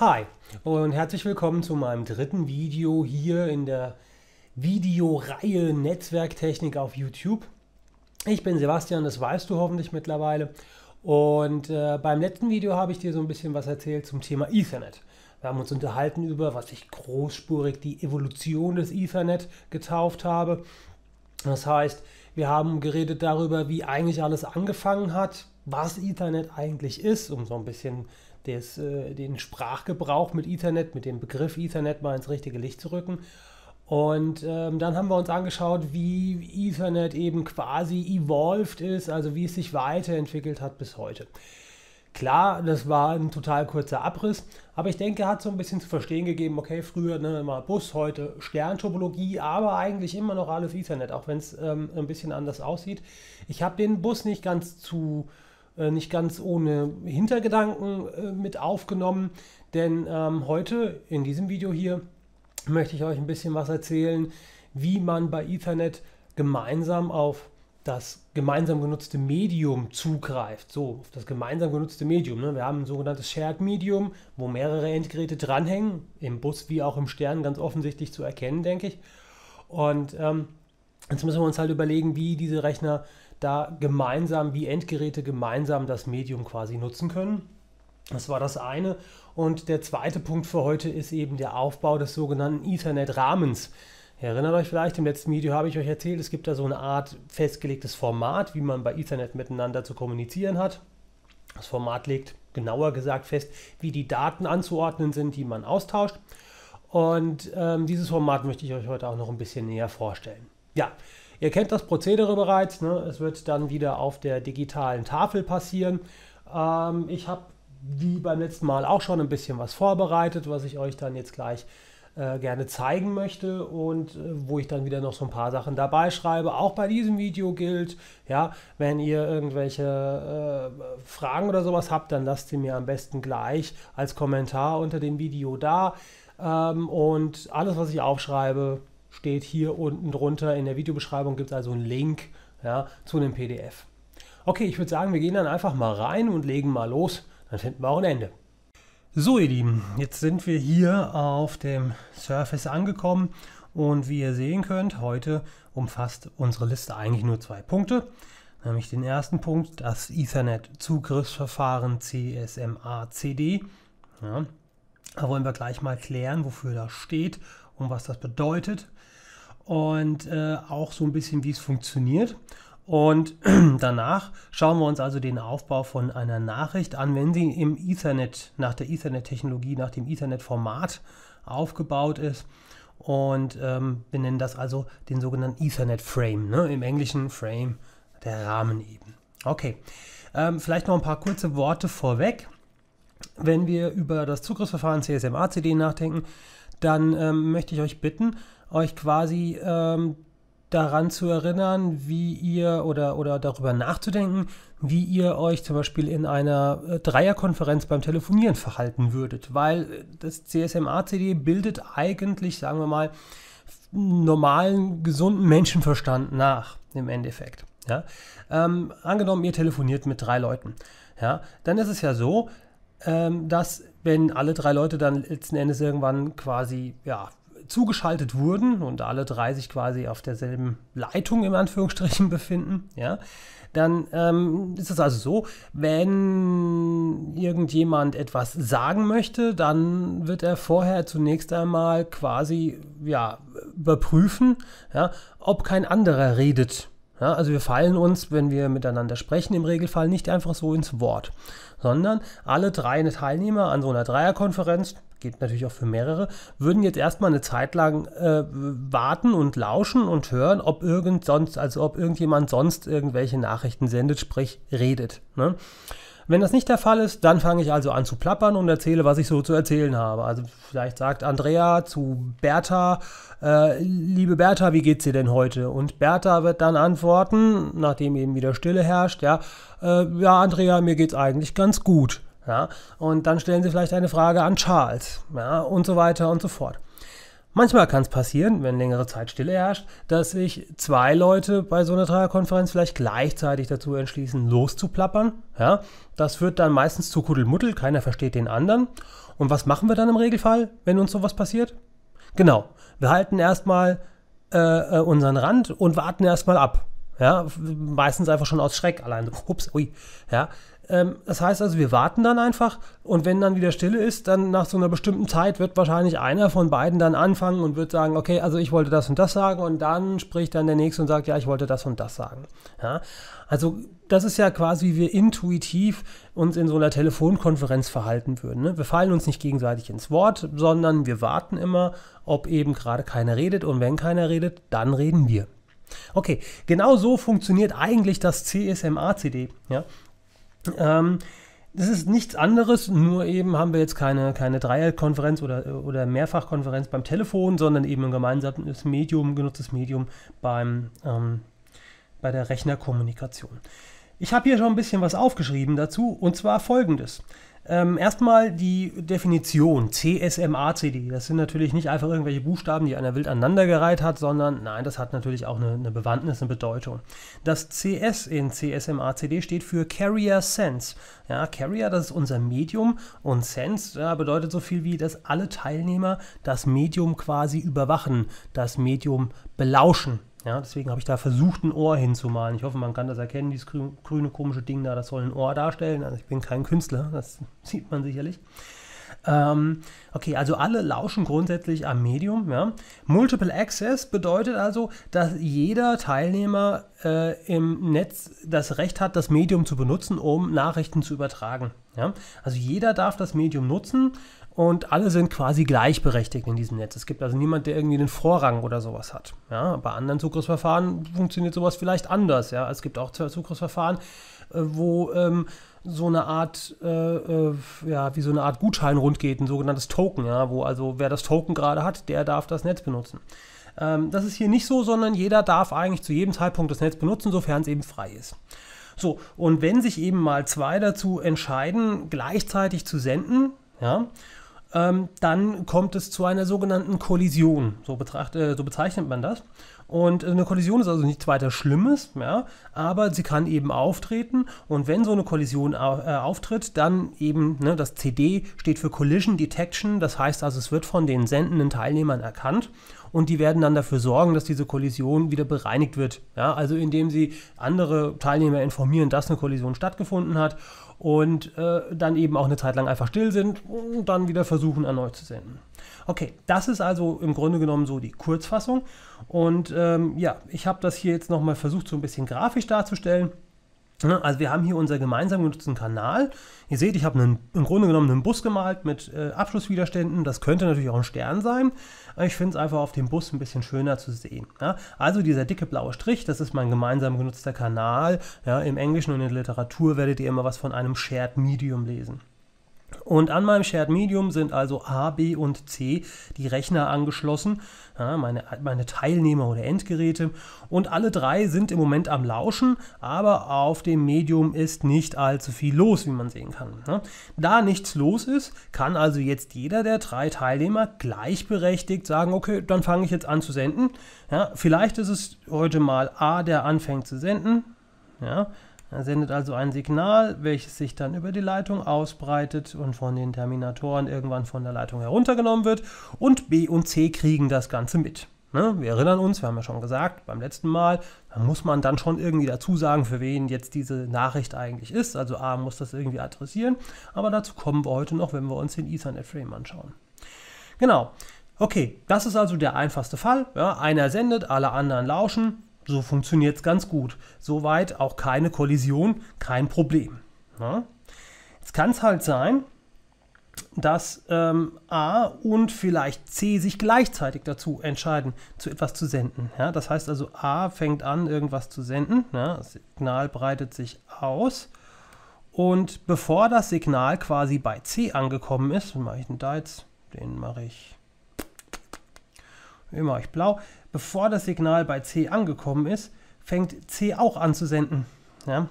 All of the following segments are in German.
Hi und herzlich willkommen zu meinem dritten Video hier in der Videoreihe Netzwerktechnik auf YouTube. Ich bin Sebastian, das weißt du hoffentlich mittlerweile. Und äh, beim letzten Video habe ich dir so ein bisschen was erzählt zum Thema Ethernet. Wir haben uns unterhalten über, was ich großspurig die Evolution des Ethernet getauft habe. Das heißt, wir haben geredet darüber, wie eigentlich alles angefangen hat, was Ethernet eigentlich ist, um so ein bisschen des, äh, den Sprachgebrauch mit Ethernet, mit dem Begriff Ethernet mal ins richtige Licht zu rücken. Und ähm, dann haben wir uns angeschaut, wie Ethernet eben quasi evolved ist, also wie es sich weiterentwickelt hat bis heute. Klar, das war ein total kurzer Abriss, aber ich denke, er hat so ein bisschen zu verstehen gegeben, okay, früher ne, mal Bus, heute Sterntopologie, aber eigentlich immer noch alles Ethernet, auch wenn es ähm, ein bisschen anders aussieht. Ich habe den Bus nicht ganz zu nicht ganz ohne Hintergedanken äh, mit aufgenommen, denn ähm, heute in diesem Video hier möchte ich euch ein bisschen was erzählen, wie man bei Ethernet gemeinsam auf das gemeinsam genutzte Medium zugreift. So, auf das gemeinsam genutzte Medium. Ne? Wir haben ein sogenanntes Shared Medium, wo mehrere Endgeräte dranhängen, im Bus wie auch im Stern ganz offensichtlich zu erkennen, denke ich. Und ähm, jetzt müssen wir uns halt überlegen, wie diese Rechner da gemeinsam, wie Endgeräte gemeinsam das Medium quasi nutzen können. Das war das eine. Und der zweite Punkt für heute ist eben der Aufbau des sogenannten Ethernet-Rahmens. Erinnert euch vielleicht, im letzten Video habe ich euch erzählt, es gibt da so eine Art festgelegtes Format, wie man bei Ethernet miteinander zu kommunizieren hat. Das Format legt genauer gesagt fest, wie die Daten anzuordnen sind, die man austauscht. Und ähm, dieses Format möchte ich euch heute auch noch ein bisschen näher vorstellen. Ja, Ihr kennt das Prozedere bereits. Ne? Es wird dann wieder auf der digitalen Tafel passieren. Ähm, ich habe wie beim letzten Mal auch schon ein bisschen was vorbereitet, was ich euch dann jetzt gleich äh, gerne zeigen möchte und äh, wo ich dann wieder noch so ein paar Sachen dabei schreibe. Auch bei diesem Video gilt, ja, wenn ihr irgendwelche äh, Fragen oder sowas habt, dann lasst sie mir am besten gleich als Kommentar unter dem Video da. Ähm, und alles, was ich aufschreibe, steht hier unten drunter. In der Videobeschreibung gibt es also einen Link ja, zu einem PDF. Okay, ich würde sagen, wir gehen dann einfach mal rein und legen mal los. Dann finden wir auch ein Ende. So, ihr Lieben, jetzt sind wir hier auf dem Surface angekommen und wie ihr sehen könnt, heute umfasst unsere Liste eigentlich nur zwei Punkte. Nämlich den ersten Punkt, das Ethernet-Zugriffsverfahren CSMA-CD. Ja, da wollen wir gleich mal klären, wofür das steht und was das bedeutet und äh, auch so ein bisschen, wie es funktioniert. Und danach schauen wir uns also den Aufbau von einer Nachricht an, wenn sie im Ethernet, nach der Ethernet-Technologie, nach dem Ethernet-Format aufgebaut ist. Und ähm, wir nennen das also den sogenannten Ethernet-Frame, ne? im englischen Frame, der Rahmen eben. Okay, ähm, vielleicht noch ein paar kurze Worte vorweg. Wenn wir über das Zugriffsverfahren CSMA-CD nachdenken, dann ähm, möchte ich euch bitten, euch quasi ähm, daran zu erinnern, wie ihr oder, oder darüber nachzudenken, wie ihr euch zum Beispiel in einer äh, Dreierkonferenz beim Telefonieren verhalten würdet. Weil äh, das CSMA-CD bildet eigentlich, sagen wir mal, normalen, gesunden Menschenverstand nach, im Endeffekt. Ja? Ähm, angenommen, ihr telefoniert mit drei Leuten. Ja? Dann ist es ja so, ähm, dass wenn alle drei Leute dann letzten Endes irgendwann quasi ja, zugeschaltet wurden und alle drei sich quasi auf derselben Leitung im Anführungsstrichen befinden, ja, dann ähm, ist es also so, wenn irgendjemand etwas sagen möchte, dann wird er vorher zunächst einmal quasi ja, überprüfen, ja, ob kein anderer redet. Ja, also wir fallen uns, wenn wir miteinander sprechen, im Regelfall nicht einfach so ins Wort, sondern alle drei Teilnehmer an so einer Dreierkonferenz, geht natürlich auch für mehrere, würden jetzt erstmal eine Zeit lang äh, warten und lauschen und hören, ob irgend sonst, also ob irgendjemand sonst irgendwelche Nachrichten sendet, sprich redet. Ne? Wenn das nicht der Fall ist, dann fange ich also an zu plappern und erzähle, was ich so zu erzählen habe. Also vielleicht sagt Andrea zu Bertha, äh, liebe Bertha, wie geht's dir denn heute? Und Bertha wird dann antworten, nachdem eben wieder Stille herrscht, ja, äh, ja, Andrea, mir geht's eigentlich ganz gut. Ja, und dann stellen Sie vielleicht eine Frage an Charles, ja, und so weiter und so fort. Manchmal kann es passieren, wenn längere Zeit Stille herrscht, dass sich zwei Leute bei so einer Dreierkonferenz vielleicht gleichzeitig dazu entschließen, loszuplappern. Ja, das führt dann meistens zu Kuddelmuddel, keiner versteht den anderen. Und was machen wir dann im Regelfall, wenn uns sowas passiert? Genau, wir halten erstmal äh, äh unseren Rand und warten erstmal ab. Ja, meistens einfach schon aus Schreck allein. Ups, ui. Ja, ähm, das heißt also, wir warten dann einfach und wenn dann wieder Stille ist, dann nach so einer bestimmten Zeit wird wahrscheinlich einer von beiden dann anfangen und wird sagen, okay, also ich wollte das und das sagen und dann spricht dann der nächste und sagt, ja, ich wollte das und das sagen. Ja? Also das ist ja quasi, wie wir intuitiv uns in so einer Telefonkonferenz verhalten würden. Ne? Wir fallen uns nicht gegenseitig ins Wort, sondern wir warten immer, ob eben gerade keiner redet und wenn keiner redet, dann reden wir. Okay, genau so funktioniert eigentlich das CSMA-CD. Ja? Ähm, das ist nichts anderes, nur eben haben wir jetzt keine, keine Dreierkonferenz oder, oder Mehrfachkonferenz beim Telefon, sondern eben ein gemeinsames Medium, genutztes Medium beim, ähm, bei der Rechnerkommunikation. Ich habe hier schon ein bisschen was aufgeschrieben dazu und zwar folgendes. Ähm, erstmal die Definition CSMACD. Das sind natürlich nicht einfach irgendwelche Buchstaben, die einer wild aneinandergereiht hat, sondern nein, das hat natürlich auch eine, eine Bewandtnis, eine Bedeutung. Das CS in CSMACD steht für Carrier Sense. Ja, Carrier, das ist unser Medium und Sense ja, bedeutet so viel wie, dass alle Teilnehmer das Medium quasi überwachen, das Medium belauschen. Ja, deswegen habe ich da versucht, ein Ohr hinzumalen. Ich hoffe, man kann das erkennen, dieses grüne, komische Ding da, das soll ein Ohr darstellen. Also ich bin kein Künstler, das sieht man sicherlich. Ähm, okay, also alle lauschen grundsätzlich am Medium. Ja. Multiple Access bedeutet also, dass jeder Teilnehmer äh, im Netz das Recht hat, das Medium zu benutzen, um Nachrichten zu übertragen. Ja. Also jeder darf das Medium nutzen und alle sind quasi gleichberechtigt in diesem Netz. Es gibt also niemand, der irgendwie einen Vorrang oder sowas hat. Ja, bei anderen Zugriffsverfahren funktioniert sowas vielleicht anders. Ja, es gibt auch Zugriffsverfahren, äh, wo ähm, so eine Art, äh, äh, ja, wie so eine Art Gutschein rund geht, ein sogenanntes Token, ja, wo also wer das Token gerade hat, der darf das Netz benutzen. Ähm, das ist hier nicht so, sondern jeder darf eigentlich zu jedem Zeitpunkt das Netz benutzen, sofern es eben frei ist. So, und wenn sich eben mal zwei dazu entscheiden, gleichzeitig zu senden, ja, ähm, dann kommt es zu einer sogenannten Kollision. So, betracht, äh, so bezeichnet man das. Und eine Kollision ist also nichts weiter Schlimmes, ja, aber sie kann eben auftreten. Und wenn so eine Kollision au äh, auftritt, dann eben, ne, das CD steht für Collision Detection. Das heißt also, es wird von den sendenden Teilnehmern erkannt und die werden dann dafür sorgen, dass diese Kollision wieder bereinigt wird. Ja, also indem sie andere Teilnehmer informieren, dass eine Kollision stattgefunden hat und äh, dann eben auch eine Zeit lang einfach still sind und dann wieder versuchen erneut zu senden. Okay, das ist also im Grunde genommen so die Kurzfassung und ähm, ja, ich habe das hier jetzt nochmal versucht so ein bisschen grafisch darzustellen. Ne, also wir haben hier unseren gemeinsam genutzten Kanal. Ihr seht, ich habe im Grunde genommen einen Bus gemalt mit äh, Abschlusswiderständen. Das könnte natürlich auch ein Stern sein. Ich finde es einfach auf dem Bus ein bisschen schöner zu sehen. Ja? Also dieser dicke blaue Strich, das ist mein gemeinsam genutzter Kanal. Ja? Im Englischen und in der Literatur werdet ihr immer was von einem Shared Medium lesen. Und an meinem Shared Medium sind also A, B und C die Rechner angeschlossen, ja, meine, meine Teilnehmer oder Endgeräte. Und alle drei sind im Moment am Lauschen, aber auf dem Medium ist nicht allzu viel los, wie man sehen kann. Ja. Da nichts los ist, kann also jetzt jeder der drei Teilnehmer gleichberechtigt sagen, okay, dann fange ich jetzt an zu senden. Ja, vielleicht ist es heute mal A, der anfängt zu senden. Ja, er sendet also ein Signal, welches sich dann über die Leitung ausbreitet und von den Terminatoren irgendwann von der Leitung heruntergenommen wird. Und B und C kriegen das Ganze mit. Ne? Wir erinnern uns, wir haben ja schon gesagt beim letzten Mal, da muss man dann schon irgendwie dazu sagen, für wen jetzt diese Nachricht eigentlich ist. Also A muss das irgendwie adressieren. Aber dazu kommen wir heute noch, wenn wir uns den Ethernet-Frame anschauen. Genau. Okay, das ist also der einfachste Fall. Ja, einer sendet, alle anderen lauschen. So funktioniert es ganz gut. Soweit auch keine Kollision, kein Problem. Ja? Jetzt kann es halt sein, dass ähm, A und vielleicht C sich gleichzeitig dazu entscheiden, zu etwas zu senden. Ja? Das heißt also, A fängt an, irgendwas zu senden. Ja? Das Signal breitet sich aus. Und bevor das Signal quasi bei C angekommen ist, mache ich denn da jetzt? Den mache ich, den mache ich blau bevor das Signal bei C angekommen ist, fängt C auch an zu senden. Ja?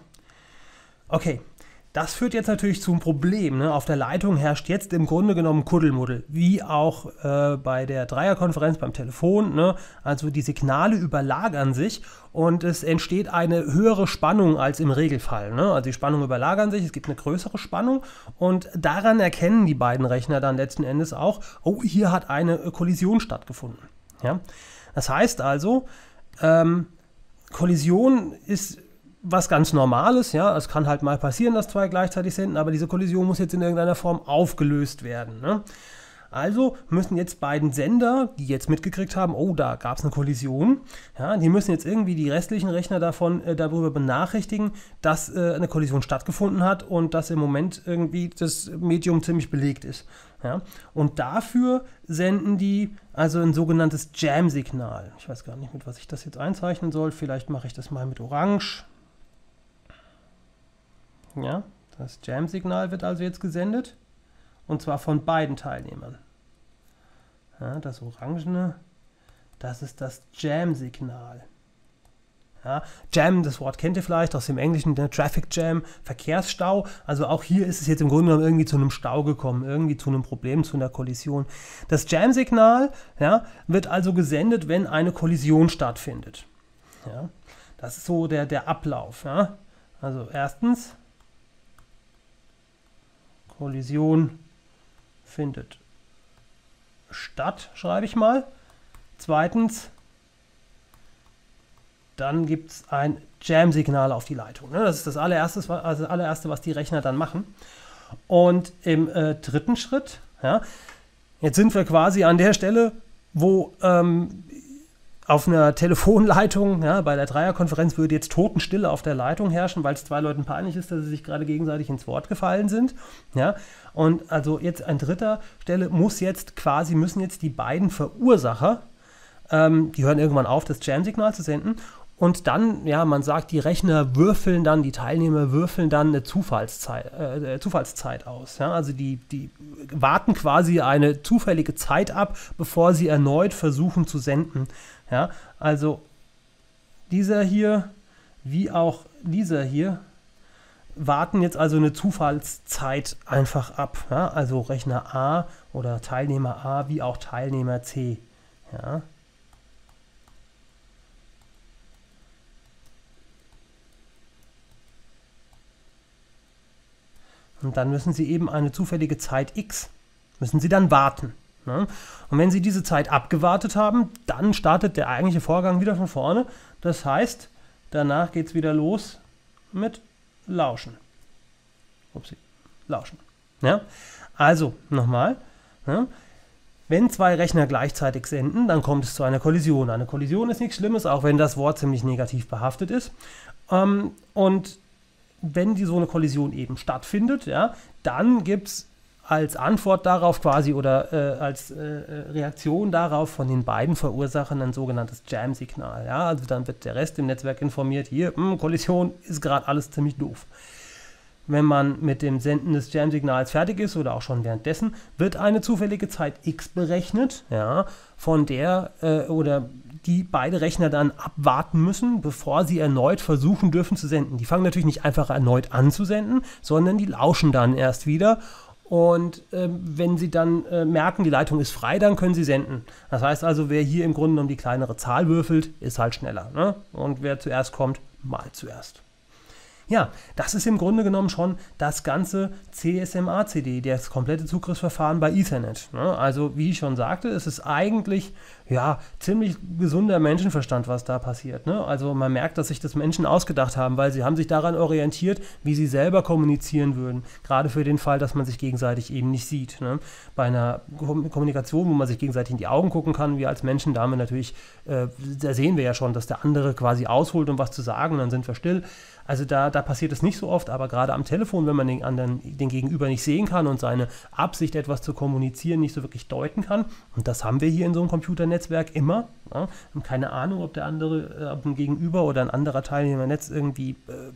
Okay, Das führt jetzt natürlich zum Problem. Ne? Auf der Leitung herrscht jetzt im Grunde genommen Kuddelmuddel, wie auch äh, bei der Dreierkonferenz beim Telefon. Ne? Also die Signale überlagern sich und es entsteht eine höhere Spannung als im Regelfall. Ne? Also die Spannungen überlagern sich, es gibt eine größere Spannung und daran erkennen die beiden Rechner dann letzten Endes auch, oh, hier hat eine Kollision stattgefunden. Ja? Das heißt also, ähm, Kollision ist was ganz Normales, ja, es kann halt mal passieren, dass zwei gleichzeitig senden, aber diese Kollision muss jetzt in irgendeiner Form aufgelöst werden. Ne? Also müssen jetzt beiden Sender, die jetzt mitgekriegt haben, oh, da gab es eine Kollision, ja, die müssen jetzt irgendwie die restlichen Rechner davon äh, darüber benachrichtigen, dass äh, eine Kollision stattgefunden hat und dass im Moment irgendwie das Medium ziemlich belegt ist. Ja. Und dafür senden die also ein sogenanntes Jam-Signal. Ich weiß gar nicht, mit was ich das jetzt einzeichnen soll. Vielleicht mache ich das mal mit Orange. Ja, das Jam-Signal wird also jetzt gesendet. Und zwar von beiden Teilnehmern. Ja, das Orangene, das ist das Jam-Signal. Ja, Jam, das Wort kennt ihr vielleicht aus dem Englischen, der Traffic Jam, Verkehrsstau. Also auch hier ist es jetzt im Grunde genommen irgendwie zu einem Stau gekommen, irgendwie zu einem Problem, zu einer Kollision. Das Jam-Signal ja, wird also gesendet, wenn eine Kollision stattfindet. Ja, das ist so der, der Ablauf. Also erstens Kollision findet statt, schreibe ich mal. Zweitens, dann gibt es ein Jam-Signal auf die Leitung. Ne? Das ist das allererste, also das allererste, was die Rechner dann machen. Und im äh, dritten Schritt, ja, jetzt sind wir quasi an der Stelle, wo ähm, auf einer Telefonleitung, ja, bei der Dreierkonferenz würde jetzt Totenstille auf der Leitung herrschen, weil es zwei Leuten peinlich ist, dass sie sich gerade gegenseitig ins Wort gefallen sind. Ja, und also jetzt an dritter Stelle muss jetzt quasi, müssen jetzt die beiden Verursacher, ähm, die hören irgendwann auf, das Jam-Signal zu senden und dann, ja, man sagt, die Rechner würfeln dann, die Teilnehmer würfeln dann eine Zufallszeit, äh, Zufallszeit aus. Ja? Also die, die warten quasi eine zufällige Zeit ab, bevor sie erneut versuchen zu senden. Ja? Also dieser hier, wie auch dieser hier, warten jetzt also eine Zufallszeit einfach ab. Ja? Also Rechner A oder Teilnehmer A wie auch Teilnehmer C. Ja? Und dann müssen Sie eben eine zufällige Zeit x, müssen Sie dann warten. Ne? Und wenn Sie diese Zeit abgewartet haben, dann startet der eigentliche Vorgang wieder von vorne. Das heißt, danach geht es wieder los mit Lauschen. Upsi, Lauschen. Ja? Also, nochmal. Ja? Wenn zwei Rechner gleichzeitig senden, dann kommt es zu einer Kollision. Eine Kollision ist nichts Schlimmes, auch wenn das Wort ziemlich negativ behaftet ist. Ähm, und wenn die so eine Kollision eben stattfindet, ja, dann gibt es als Antwort darauf quasi oder äh, als äh, äh, Reaktion darauf von den beiden Verursachern ein sogenanntes Jam-Signal. Ja? Also dann wird der Rest im Netzwerk informiert, hier, mh, hm, Kollision ist gerade alles ziemlich doof. Wenn man mit dem Senden des Jam-Signals fertig ist oder auch schon währenddessen, wird eine zufällige Zeit x berechnet, ja, von der äh, oder die beide Rechner dann abwarten müssen, bevor sie erneut versuchen dürfen zu senden. Die fangen natürlich nicht einfach erneut an zu senden, sondern die lauschen dann erst wieder. Und äh, wenn sie dann äh, merken, die Leitung ist frei, dann können sie senden. Das heißt also, wer hier im Grunde genommen die kleinere Zahl würfelt, ist halt schneller. Ne? Und wer zuerst kommt, mal zuerst. Ja, das ist im Grunde genommen schon das ganze CSMA-CD, das komplette Zugriffsverfahren bei Ethernet. Ne? Also, wie ich schon sagte, es ist eigentlich ja, ziemlich gesunder Menschenverstand, was da passiert. Ne? Also man merkt, dass sich das Menschen ausgedacht haben, weil sie haben sich daran orientiert, wie sie selber kommunizieren würden. Gerade für den Fall, dass man sich gegenseitig eben nicht sieht. Ne? Bei einer Kommunikation, wo man sich gegenseitig in die Augen gucken kann, wir als Menschen, da natürlich, äh, da sehen wir ja schon, dass der andere quasi ausholt, um was zu sagen, dann sind wir still. Also da, da passiert es nicht so oft, aber gerade am Telefon, wenn man den anderen, den Gegenüber nicht sehen kann und seine Absicht, etwas zu kommunizieren, nicht so wirklich deuten kann. Und das haben wir hier in so einem Computernetzwerk immer. Ja, haben keine Ahnung, ob der andere, äh, ob ein Gegenüber oder ein anderer Teilnehmer Netz irgendwie äh,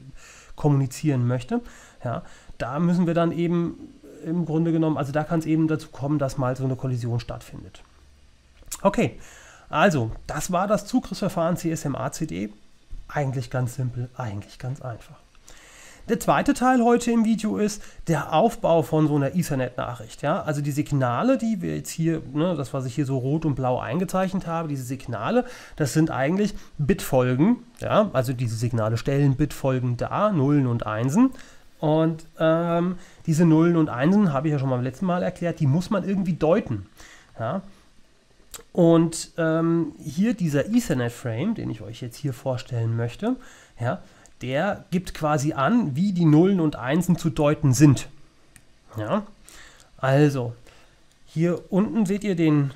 kommunizieren möchte. Ja, da müssen wir dann eben im Grunde genommen, also da kann es eben dazu kommen, dass mal so eine Kollision stattfindet. Okay, also das war das Zugriffsverfahren CSMA-CD. Eigentlich ganz simpel, eigentlich ganz einfach. Der zweite Teil heute im Video ist der Aufbau von so einer Ethernet-Nachricht. Ja? Also die Signale, die wir jetzt hier, ne, das was ich hier so rot und blau eingezeichnet habe, diese Signale, das sind eigentlich Bitfolgen. Ja? Also diese Signale stellen Bitfolgen dar, Nullen und Einsen. Und ähm, diese Nullen und Einsen, habe ich ja schon beim letzten Mal erklärt, die muss man irgendwie deuten. Ja? Und ähm, hier dieser Ethernet-Frame, den ich euch jetzt hier vorstellen möchte, ja, der gibt quasi an, wie die Nullen und Einsen zu deuten sind. Ja, also hier unten seht ihr den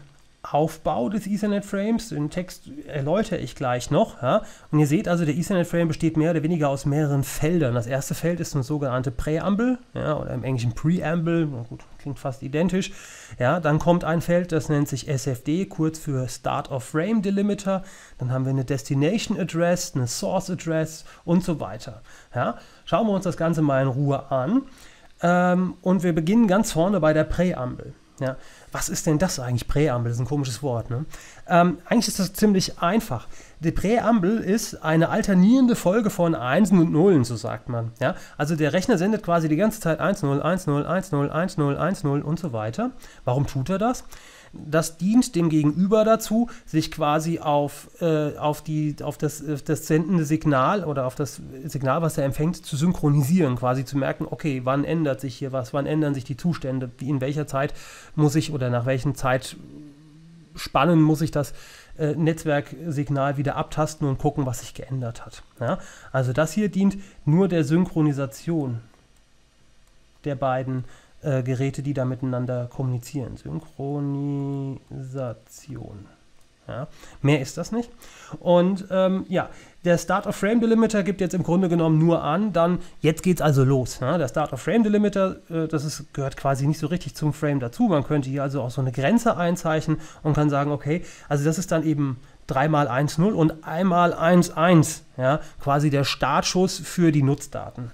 Aufbau des Ethernet-Frames. Den Text erläutere ich gleich noch. Ja? Und ihr seht also, der Ethernet-Frame besteht mehr oder weniger aus mehreren Feldern. Das erste Feld ist eine sogenannte Präambel ja, oder im Englischen Preamble. Na gut, klingt fast identisch. Ja, dann kommt ein Feld, das nennt sich SFD, kurz für Start of Frame Delimiter. Dann haben wir eine Destination Address, eine Source Address und so weiter. Ja? Schauen wir uns das Ganze mal in Ruhe an. Ähm, und wir beginnen ganz vorne bei der Präambel. Ja, was ist denn das eigentlich? Präambel ist ein komisches Wort. Ne? Ähm, eigentlich ist das ziemlich einfach. Die Präambel ist eine alternierende Folge von Einsen und Nullen, so sagt man. Ja? Also der Rechner sendet quasi die ganze Zeit 1, 0, 1, 0, 1, 0, 1, 0, 1, 0 und so weiter. Warum tut er das? Das dient dem Gegenüber dazu, sich quasi auf, äh, auf, die, auf das, das sendende Signal oder auf das Signal, was er empfängt, zu synchronisieren, quasi zu merken, okay, wann ändert sich hier was, wann ändern sich die Zustände, wie in welcher Zeit muss ich oder nach welchen Zeitspannen muss ich das äh, Netzwerksignal wieder abtasten und gucken, was sich geändert hat. Ja? Also das hier dient nur der Synchronisation der beiden äh, Geräte, die da miteinander kommunizieren. Synchronisation. Ja, mehr ist das nicht. Und ähm, ja, der Start of Frame Delimiter gibt jetzt im Grunde genommen nur an, dann jetzt geht es also los. Ja? Der Start of Frame Delimiter, äh, das ist, gehört quasi nicht so richtig zum Frame dazu. Man könnte hier also auch so eine Grenze einzeichnen und kann sagen, okay, also das ist dann eben 3 mal 1, 0 und einmal 1, 1. Ja? Quasi der Startschuss für die Nutzdaten.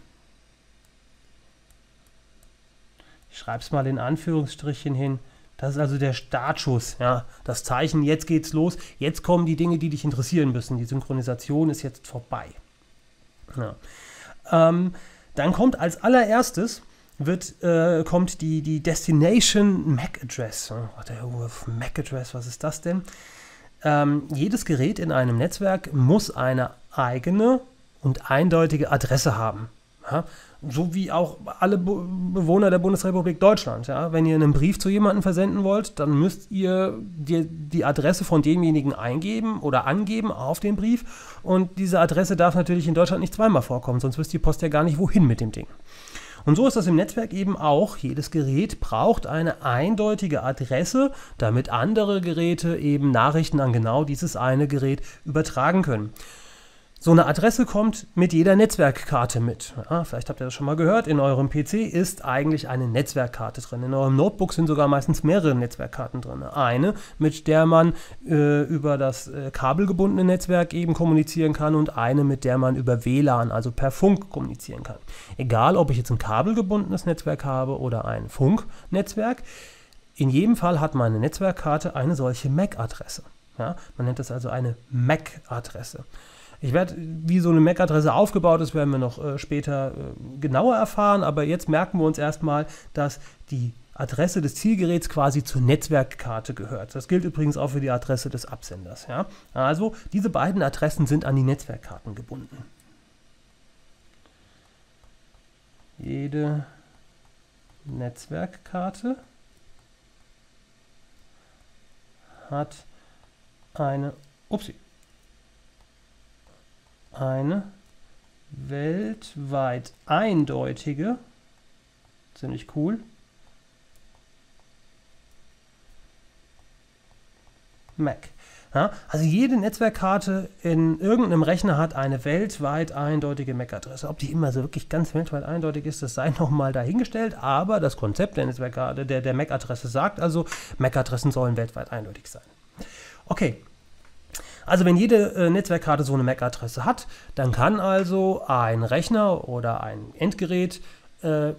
Ich es mal in Anführungsstrichen hin, das ist also der Startschuss, ja, das Zeichen, jetzt geht's los, jetzt kommen die Dinge, die dich interessieren müssen. Die Synchronisation ist jetzt vorbei. Ja. Ähm, dann kommt als allererstes wird, äh, kommt die, die Destination MAC Address. MAC Address, was ist das denn? Ähm, jedes Gerät in einem Netzwerk muss eine eigene und eindeutige Adresse haben. Ja? So wie auch alle Bewohner der Bundesrepublik Deutschland. Ja? Wenn ihr einen Brief zu jemandem versenden wollt, dann müsst ihr die, die Adresse von demjenigen eingeben oder angeben auf den Brief. Und diese Adresse darf natürlich in Deutschland nicht zweimal vorkommen, sonst wisst die Post ja gar nicht, wohin mit dem Ding. Und so ist das im Netzwerk eben auch. Jedes Gerät braucht eine eindeutige Adresse, damit andere Geräte eben Nachrichten an genau dieses eine Gerät übertragen können. So eine Adresse kommt mit jeder Netzwerkkarte mit. Ja, vielleicht habt ihr das schon mal gehört. In eurem PC ist eigentlich eine Netzwerkkarte drin. In eurem Notebook sind sogar meistens mehrere Netzwerkkarten drin. Eine, mit der man äh, über das äh, kabelgebundene Netzwerk eben kommunizieren kann und eine, mit der man über WLAN, also per Funk kommunizieren kann. Egal, ob ich jetzt ein kabelgebundenes Netzwerk habe oder ein Funknetzwerk. In jedem Fall hat meine Netzwerkkarte eine solche MAC-Adresse. Ja, man nennt das also eine MAC-Adresse. Ich werde, wie so eine MAC-Adresse aufgebaut ist, werden wir noch äh, später äh, genauer erfahren, aber jetzt merken wir uns erstmal, dass die Adresse des Zielgeräts quasi zur Netzwerkkarte gehört. Das gilt übrigens auch für die Adresse des Absenders. Ja? Also diese beiden Adressen sind an die Netzwerkkarten gebunden. Jede Netzwerkkarte hat eine, upsie, eine weltweit eindeutige, ziemlich cool, Mac. Ja, also jede Netzwerkkarte in irgendeinem Rechner hat eine weltweit eindeutige MAC-Adresse. Ob die immer so wirklich ganz weltweit eindeutig ist, das sei nochmal dahingestellt, aber das Konzept der Netzwerkkarte, der, der MAC-Adresse sagt also, MAC-Adressen sollen weltweit eindeutig sein. Okay, also wenn jede äh, Netzwerkkarte so eine MAC-Adresse hat, dann kann also ein Rechner oder ein Endgerät äh,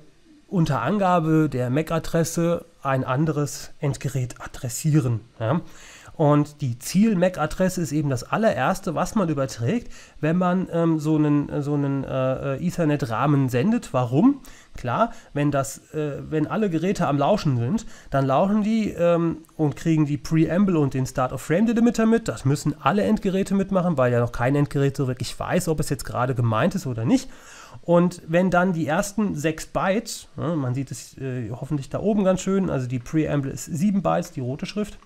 unter Angabe der MAC-Adresse ein anderes Endgerät adressieren. Ja? Und die Ziel-MAC-Adresse ist eben das allererste, was man überträgt, wenn man ähm, so einen, so einen äh, äh, Ethernet-Rahmen sendet. Warum? Klar, wenn, das, äh, wenn alle Geräte am Lauschen sind, dann lauschen die ähm, und kriegen die Preamble und den Start-of-Frame-Delimiter mit. Das müssen alle Endgeräte mitmachen, weil ja noch kein Endgerät so wirklich weiß, ob es jetzt gerade gemeint ist oder nicht. Und wenn dann die ersten 6 Bytes, ja, man sieht es äh, hoffentlich da oben ganz schön, also die Preamble ist 7 Bytes, die rote Schrift,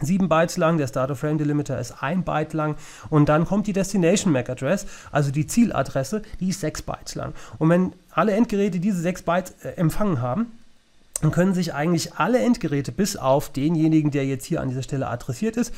7 Bytes lang, der Start of Frame Delimiter ist 1 Byte lang und dann kommt die Destination MAC Address, also die Zieladresse, die ist 6 Bytes lang. Und wenn alle Endgeräte diese 6 Bytes äh, empfangen haben, dann können sich eigentlich alle Endgeräte, bis auf denjenigen, der jetzt hier an dieser Stelle adressiert ist,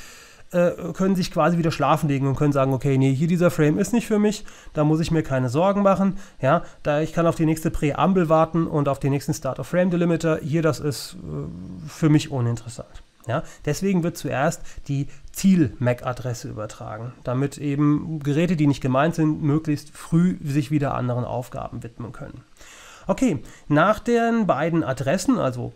äh, können sich quasi wieder schlafen legen und können sagen, okay, nee, hier dieser Frame ist nicht für mich, da muss ich mir keine Sorgen machen. Ja, da ich kann auf die nächste Präambel warten und auf den nächsten Start of Frame Delimiter. Hier, das ist äh, für mich uninteressant. Ja, deswegen wird zuerst die Ziel-MAC-Adresse übertragen, damit eben Geräte, die nicht gemeint sind, möglichst früh sich wieder anderen Aufgaben widmen können. Okay, nach den beiden Adressen, also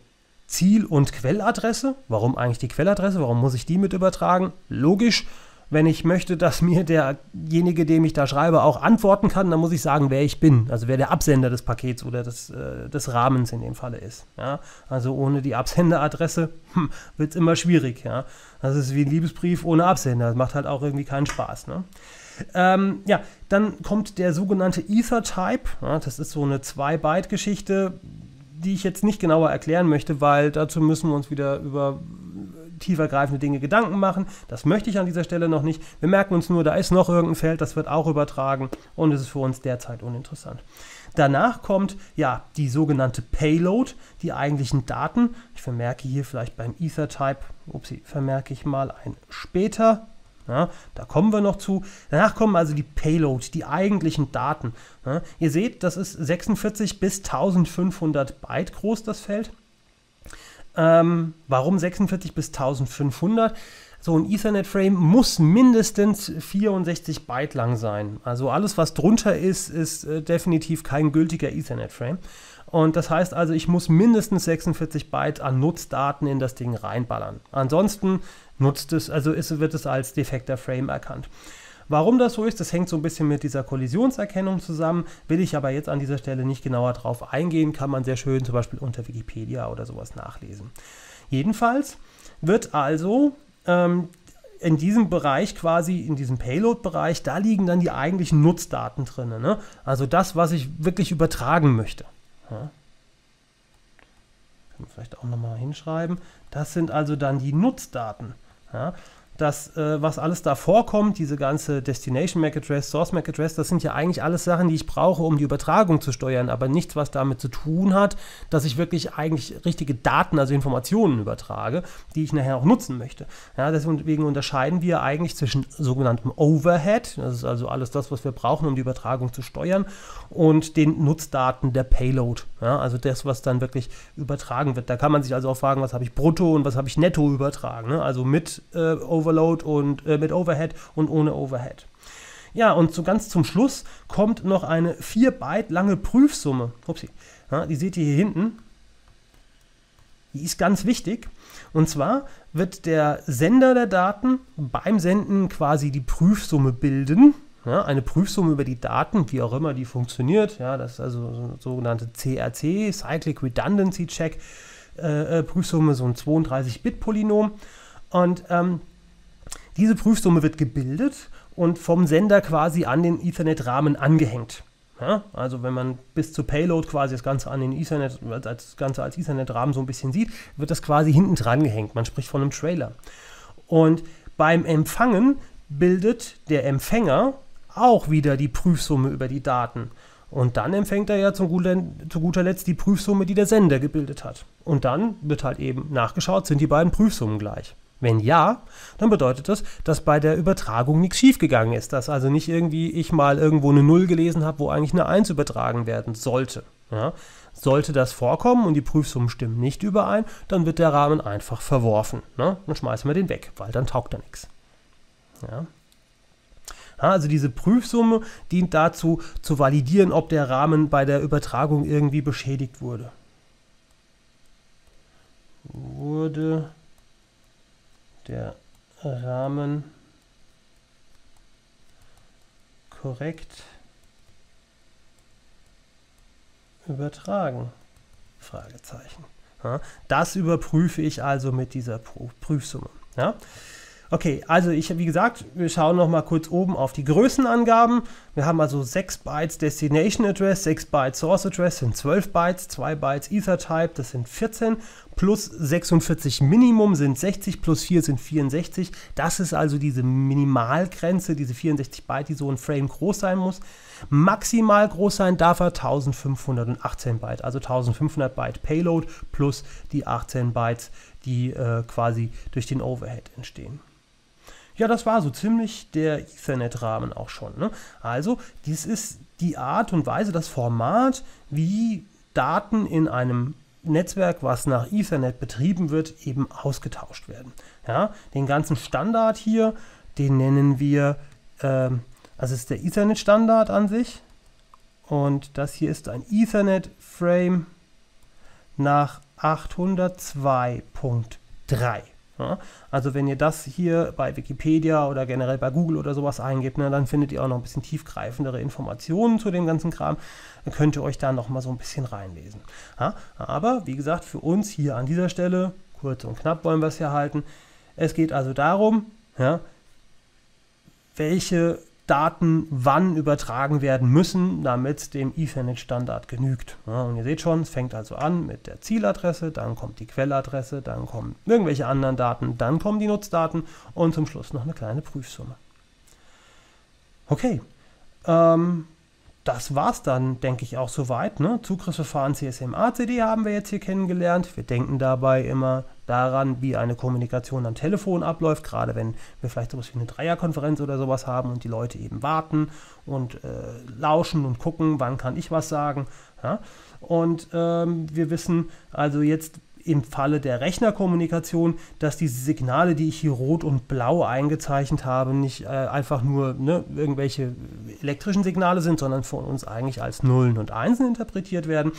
Ziel- und Quelladresse, warum eigentlich die Quelladresse, warum muss ich die mit übertragen? Logisch, wenn ich möchte, dass mir derjenige, dem ich da schreibe, auch antworten kann, dann muss ich sagen, wer ich bin, also wer der Absender des Pakets oder des, äh, des Rahmens in dem Falle ist. Ja? Also ohne die Absenderadresse hm, wird es immer schwierig. Ja? Das ist wie ein Liebesbrief ohne Absender, das macht halt auch irgendwie keinen Spaß. Ne? Ähm, ja, dann kommt der sogenannte Ether-Type. Ja, das ist so eine 2-Byte-Geschichte, die ich jetzt nicht genauer erklären möchte, weil dazu müssen wir uns wieder über tiefergreifende Dinge Gedanken machen. Das möchte ich an dieser Stelle noch nicht. Wir merken uns nur, da ist noch irgendein Feld, das wird auch übertragen und es ist für uns derzeit uninteressant. Danach kommt ja die sogenannte Payload, die eigentlichen Daten. Ich vermerke hier vielleicht beim Ether-Type, upsie, vermerke ich mal ein später. Ja, da kommen wir noch zu. Danach kommen also die Payload, die eigentlichen Daten. Ja, ihr seht, das ist 46 bis 1500 Byte groß, das Feld. Ähm, warum 46 bis 1500? So ein Ethernet-Frame muss mindestens 64 Byte lang sein. Also alles, was drunter ist, ist äh, definitiv kein gültiger Ethernet-Frame. Und das heißt also, ich muss mindestens 46 Byte an Nutzdaten in das Ding reinballern. Ansonsten nutzt es, also ist, wird es als defekter Frame erkannt. Warum das so ist, das hängt so ein bisschen mit dieser Kollisionserkennung zusammen, will ich aber jetzt an dieser Stelle nicht genauer drauf eingehen, kann man sehr schön zum Beispiel unter Wikipedia oder sowas nachlesen. Jedenfalls wird also ähm, in diesem Bereich quasi, in diesem Payload-Bereich, da liegen dann die eigentlichen Nutzdaten drin. Ne? Also das, was ich wirklich übertragen möchte. Ja. Können wir vielleicht auch nochmal hinschreiben. Das sind also dann die Nutzdaten. Ja das, äh, was alles da vorkommt, diese ganze Destination MAC Address, Source MAC Address, das sind ja eigentlich alles Sachen, die ich brauche, um die Übertragung zu steuern, aber nichts, was damit zu tun hat, dass ich wirklich eigentlich richtige Daten, also Informationen übertrage, die ich nachher auch nutzen möchte. Ja, deswegen unterscheiden wir eigentlich zwischen sogenanntem Overhead, das ist also alles das, was wir brauchen, um die Übertragung zu steuern, und den Nutzdaten der Payload, ja, also das, was dann wirklich übertragen wird. Da kann man sich also auch fragen, was habe ich brutto und was habe ich netto übertragen, ne? also mit äh, Overhead Overload und äh, mit Overhead und ohne Overhead. Ja, und so ganz zum Schluss kommt noch eine 4 Byte lange Prüfsumme. Upsi. Ja, die seht ihr hier hinten. Die ist ganz wichtig. Und zwar wird der Sender der Daten beim Senden quasi die Prüfsumme bilden. Ja, eine Prüfsumme über die Daten, wie auch immer die funktioniert. Ja, das ist also so sogenannte CRC, Cyclic Redundancy Check äh, äh Prüfsumme, so ein 32-Bit-Polynom. Und ähm, diese Prüfsumme wird gebildet und vom Sender quasi an den Ethernet-Rahmen angehängt. Ja, also wenn man bis zur Payload quasi das Ganze an den Ethernet, das Ganze als Ethernet-Rahmen so ein bisschen sieht, wird das quasi hinten dran gehängt. Man spricht von einem Trailer. Und beim Empfangen bildet der Empfänger auch wieder die Prüfsumme über die Daten. Und dann empfängt er ja zu guter, zu guter Letzt die Prüfsumme, die der Sender gebildet hat. Und dann wird halt eben nachgeschaut, sind die beiden Prüfsummen gleich. Wenn ja, dann bedeutet das, dass bei der Übertragung nichts schiefgegangen ist, dass also nicht irgendwie ich mal irgendwo eine 0 gelesen habe, wo eigentlich eine 1 übertragen werden sollte. Ja? Sollte das vorkommen und die Prüfsummen stimmen nicht überein, dann wird der Rahmen einfach verworfen. Ne? Dann schmeißen wir den weg, weil dann taugt er nichts. Ja? Also diese Prüfsumme dient dazu, zu validieren, ob der Rahmen bei der Übertragung irgendwie beschädigt wurde. Wurde der Rahmen korrekt übertragen? Fragezeichen. Das überprüfe ich also mit dieser Prüfsumme. Okay, also ich, wie gesagt, wir schauen noch mal kurz oben auf die Größenangaben. Wir haben also 6 Bytes Destination Address, 6 Bytes Source Address sind 12 Bytes, 2 Bytes Ether-Type, das sind 14, plus 46 Minimum sind 60, plus 4 sind 64. Das ist also diese Minimalgrenze, diese 64 Byte, die so ein Frame groß sein muss. Maximal groß sein darf er 1518 Byte, also 1500 Byte Payload plus die 18 Bytes, die äh, quasi durch den Overhead entstehen. Ja, das war so ziemlich der Ethernet-Rahmen auch schon. Ne? Also, dies ist die Art und Weise, das Format, wie Daten in einem Netzwerk, was nach Ethernet betrieben wird, eben ausgetauscht werden. Ja, den ganzen Standard hier, den nennen wir, ähm, also ist der Ethernet-Standard an sich. Und das hier ist ein Ethernet-Frame nach 802.3. Ja, also wenn ihr das hier bei Wikipedia oder generell bei Google oder sowas eingebt, ne, dann findet ihr auch noch ein bisschen tiefgreifendere Informationen zu dem ganzen Kram. Dann könnt ihr euch da noch mal so ein bisschen reinlesen. Ja, aber wie gesagt, für uns hier an dieser Stelle, kurz und knapp wollen wir es hier halten, es geht also darum, ja, welche Daten wann übertragen werden müssen, damit dem Ethernet-Standard genügt. Ja, und ihr seht schon, es fängt also an mit der Zieladresse, dann kommt die Quelladresse, dann kommen irgendwelche anderen Daten, dann kommen die Nutzdaten und zum Schluss noch eine kleine Prüfsumme. Okay, ähm, das war's dann, denke ich, auch soweit. Ne? Zugriffsverfahren CSMA-CD haben wir jetzt hier kennengelernt. Wir denken dabei immer daran, wie eine Kommunikation am Telefon abläuft, gerade wenn wir vielleicht sowas wie eine Dreierkonferenz oder sowas haben und die Leute eben warten und äh, lauschen und gucken, wann kann ich was sagen. Ja? Und ähm, wir wissen also jetzt im Falle der Rechnerkommunikation, dass diese Signale, die ich hier rot und blau eingezeichnet habe, nicht äh, einfach nur ne, irgendwelche elektrischen Signale sind, sondern von uns eigentlich als Nullen und Einsen interpretiert werden.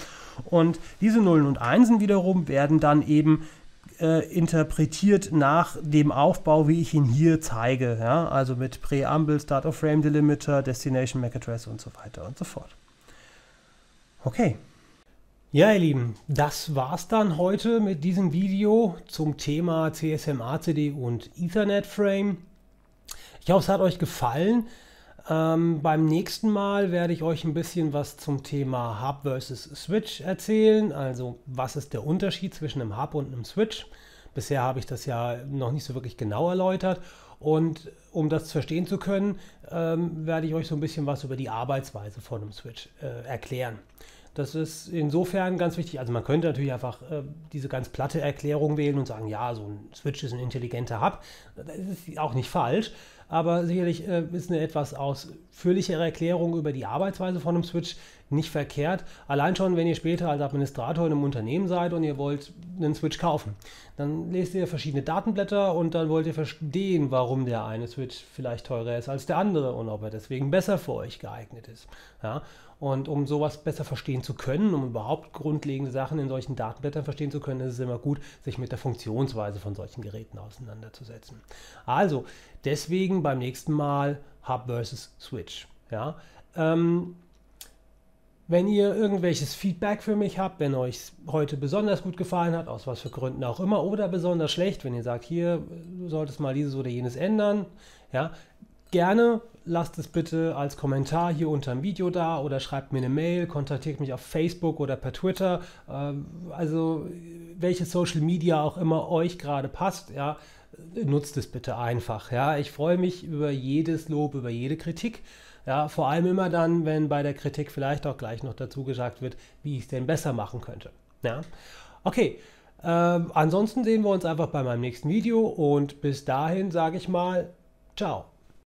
Und diese Nullen und Einsen wiederum werden dann eben äh, interpretiert nach dem Aufbau, wie ich ihn hier zeige. Ja? Also mit Präambel, Start of Frame Delimiter, Destination MAC Address und so weiter und so fort. Okay. Ja, ihr Lieben, das war's dann heute mit diesem Video zum Thema CSM-ACD und Ethernet Frame. Ich hoffe, es hat euch gefallen. Ähm, beim nächsten Mal werde ich euch ein bisschen was zum Thema Hub versus Switch erzählen. Also, was ist der Unterschied zwischen einem Hub und einem Switch? Bisher habe ich das ja noch nicht so wirklich genau erläutert. Und um das verstehen zu können, ähm, werde ich euch so ein bisschen was über die Arbeitsweise von einem Switch äh, erklären. Das ist insofern ganz wichtig. Also man könnte natürlich einfach äh, diese ganz platte Erklärung wählen und sagen, ja, so ein Switch ist ein intelligenter Hub. Das ist auch nicht falsch, aber sicherlich äh, ist eine etwas ausführlichere Erklärung über die Arbeitsweise von einem Switch nicht verkehrt. Allein schon, wenn ihr später als Administrator in einem Unternehmen seid und ihr wollt einen Switch kaufen, dann lest ihr verschiedene Datenblätter und dann wollt ihr verstehen, warum der eine Switch vielleicht teurer ist als der andere und ob er deswegen besser für euch geeignet ist. Ja? Und um sowas besser verstehen zu können, um überhaupt grundlegende Sachen in solchen Datenblättern verstehen zu können, ist es immer gut, sich mit der Funktionsweise von solchen Geräten auseinanderzusetzen. Also, deswegen beim nächsten Mal Hub versus Switch. Ja? Ähm, wenn ihr irgendwelches Feedback für mich habt, wenn euch heute besonders gut gefallen hat, aus was für Gründen auch immer, oder besonders schlecht, wenn ihr sagt, hier, du solltest mal dieses oder jenes ändern, ja, gerne lasst es bitte als Kommentar hier unter dem Video da oder schreibt mir eine Mail, kontaktiert mich auf Facebook oder per Twitter. Ähm, also welche Social Media auch immer euch gerade passt, ja, nutzt es bitte einfach. Ja, ich freue mich über jedes Lob, über jede Kritik. Ja, vor allem immer dann, wenn bei der Kritik vielleicht auch gleich noch dazu gesagt wird, wie ich es denn besser machen könnte. Ja, okay. Ähm, ansonsten sehen wir uns einfach bei meinem nächsten Video und bis dahin sage ich mal, ciao.